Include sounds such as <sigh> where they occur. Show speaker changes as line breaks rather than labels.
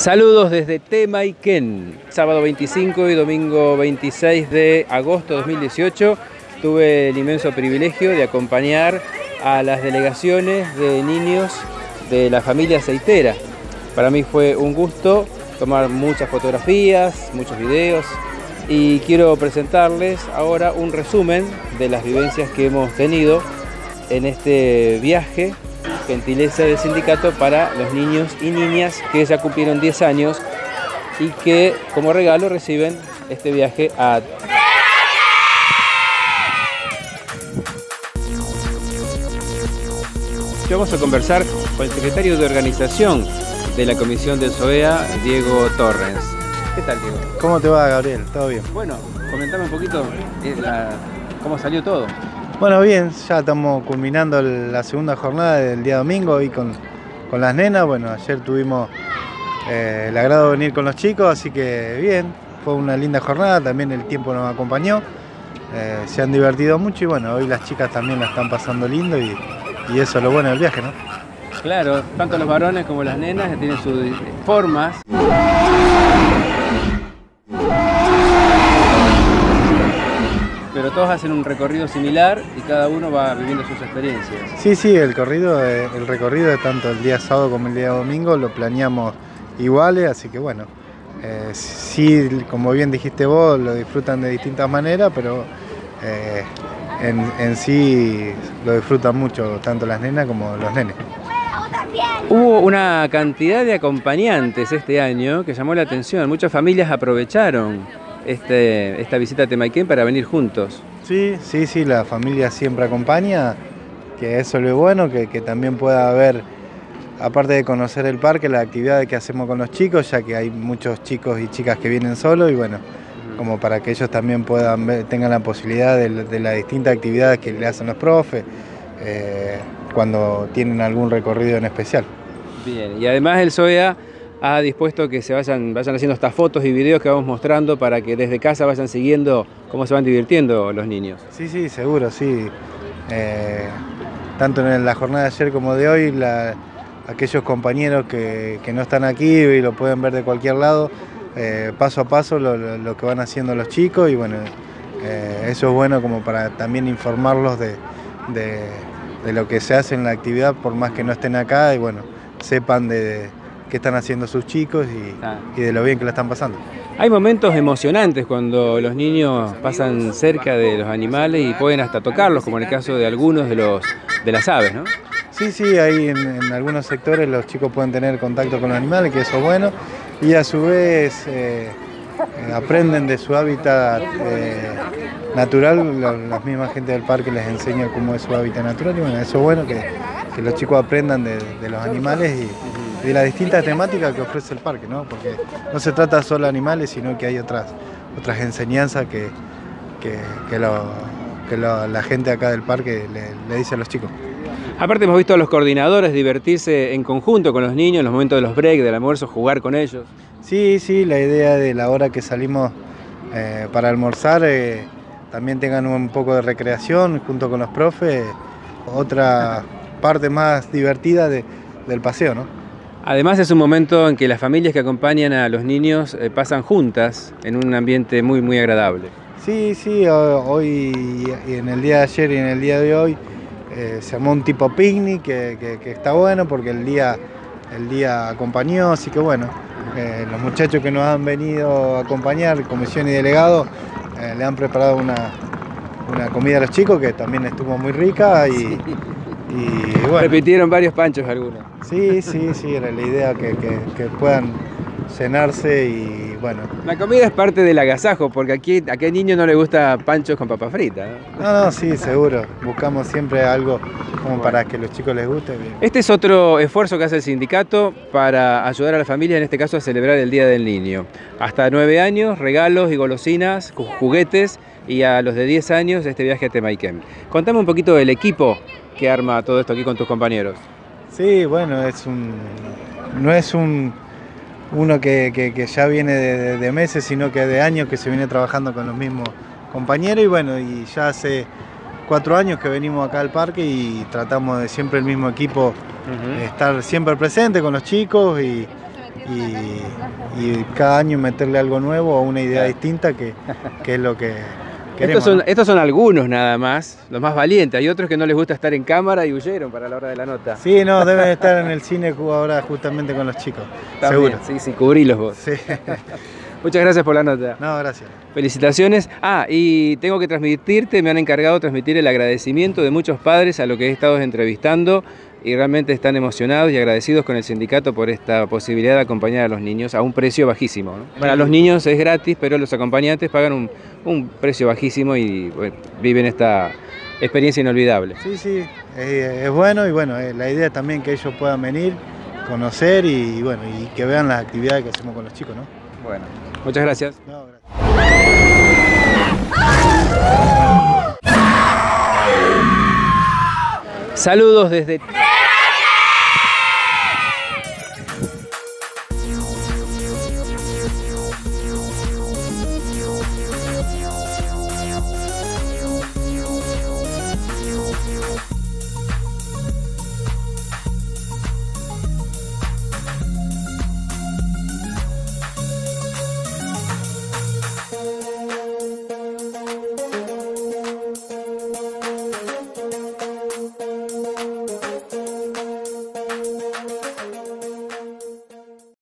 Saludos desde Temaiken, sábado 25 y domingo 26 de agosto de 2018. Tuve el inmenso privilegio de acompañar a las delegaciones de niños de la familia aceitera. Para mí fue un gusto tomar muchas fotografías, muchos videos y quiero presentarles ahora un resumen de las vivencias que hemos tenido en este viaje gentileza del sindicato para los niños y niñas que ya cumplieron 10 años y que como regalo reciben este viaje a... Vamos a conversar con el secretario de organización de la comisión del SOEA, Diego Torres. ¿Qué tal, Diego?
¿Cómo te va, Gabriel? ¿Todo bien?
Bueno, comentame un poquito eh, la- cómo salió todo.
Bueno, bien, ya estamos culminando la segunda jornada del día domingo y con, con las nenas. Bueno, ayer tuvimos eh, el agrado de venir con los chicos, así que bien, fue una linda jornada, también el tiempo nos acompañó. eh, se han divertido mucho y bueno, hoy las chicas también la están pasando lindo y, y eso es lo bueno del viaje, ¿no?
Claro, tanto los varones como las nenas tienen sus formas. Pero todos hacen un recorrido similar y cada uno va viviendo sus experiencias.
Sí, sí, el, eh, el recorrido de tanto el día sábado como el día domingo lo planeamos iguales, así que bueno, eh, sí, como bien dijiste vos, lo disfrutan de distintas maneras, pero eh, en, en sí lo disfrutan mucho tanto las nenas como los nenes.
Hubo una cantidad de acompañantes este año que llamó la atención. Muchas familias aprovecharon este, esta visita a Temaiken para venir juntos.
Sí, sí, sí, la familia siempre acompaña, que eso es lo bueno, que, que también pueda haber, aparte de conocer el parque, las actividades que hacemos con los chicos, ya que hay muchos chicos y chicas que vienen solos y bueno, como para que ellos también puedan ver- tengan la posibilidad de, de las distintas actividades que le hacen los profes eh, cuando tienen algún recorrido en especial.
Bien, y además el SOEA ha dispuesto que se vayan, vayan haciendo estas fotos y videos que vamos mostrando para que desde casa vayan siguiendo cómo se van divirtiendo los niños.
Sí, sí, seguro, sí. Eh, tanto en la jornada de ayer como de hoy, aquellos compañeros que, no están aquí y lo pueden ver de cualquier lado, eh, paso a paso lo, que van haciendo los chicos y bueno, eh, eso es bueno como para también informarlos de- de lo que se hace en la actividad, por más que no estén acá y bueno, sepan de, qué están haciendo sus chicos y,
Ah.
y de lo bien que la están pasando.
Hay momentos emocionantes cuando los niños pasan cerca de los animales y pueden hasta tocarlos, como en el caso de algunos de, los, de las aves, ¿no?
Sí, sí, ahí en, en algunos sectores los chicos pueden tener contacto con los animales, que eso es bueno, y a su vez eh, aprenden de su hábitat eh, natural, la, la misma gente del parque les enseña cómo es su hábitat natural, y bueno, eso es bueno que, que los chicos aprendan de, de los animales y de las distintas temáticas que ofrece el parque, ¿no? porque no se trata solo de animales, sino que hay otras, otras enseñanzas que, que, que lo- que lo- la gente acá del parque le- le dice a los chicos.
Aparte hemos visto a los coordinadores divertirse en conjunto con los niños en los momentos de los breaks, del almuerzo, jugar con ellos.
Sí, sí, la idea de la hora que salimos eh, para almorzar, eh, también tengan un poco de recreación junto con los profes, otra parte más divertida de- del paseo, ¿no?
Además es un momento en que las familias que acompañan a los niños eh, pasan juntas en un ambiente muy muy agradable.
Sí, sí, ho- hoy y en el día de ayer y en el día de hoy eh, se armó un tipo picnic que, que- que está bueno porque el día, el día acompañó, así que bueno, eh, los muchachos que nos han venido a acompañar, comisión y delegado, le han preparado una, una comida a los chicos que también estuvo muy rica y, y bueno.
Repitieron varios panchos algunos.
Sí, sí, sí, era la idea que, que- que puedan cenarse y bueno.
La comida es parte del agasajo, porque aquí a qué niño no le gusta panchos con papa frita. ¿no?
No, no, sí, seguro. Buscamos siempre algo como para que los chicos les guste. bien.
Este es otro esfuerzo que hace el sindicato para ayudar a la familia, en este caso a celebrar el Día del Niño. Hasta nueve años, regalos y golosinas, ju- juguetes, y a los de 10 años este viaje a Temaiken. Contame un poquito del equipo que arma todo esto aquí con tus compañeros.
Sí, bueno, es un. No es un uno que, que- que ya viene de, meses, sino que de años que se viene trabajando con los mismos compañeros y bueno, y ya hace cuatro años que venimos acá al parque y tratamos de siempre el mismo equipo estar siempre presente con los chicos y, y, y cada año meterle algo nuevo o una idea distinta que, que es lo que queremos.
Estos son,
¿no?
estos son algunos nada más, los más valientes. Hay otros que no les gusta estar en cámara y huyeron para la hora de la nota.
Sí, no, deben estar en el cine ahora justamente con los chicos,
También,
seguro.
Sí, sí, cubrilos vos.
Sí. <laughs>
Muchas gracias por la nota.
No, gracias.
Felicitaciones. Ah, y tengo que transmitirte, me han encargado de transmitir el agradecimiento de muchos padres a lo que he estado entrevistando y realmente están emocionados y agradecidos con el sindicato por esta posibilidad de acompañar a los niños a un precio bajísimo. ¿no? Para los niños es gratis, pero los acompañantes pagan un, un precio bajísimo y bueno, viven esta experiencia inolvidable.
Sí, sí, es, es bueno y bueno, eh, la idea es también que ellos puedan venir, conocer y, y bueno, y que vean las actividades que hacemos con los chicos, ¿no?
Bueno, muchas gracias.
No, gracias.
Saludos desde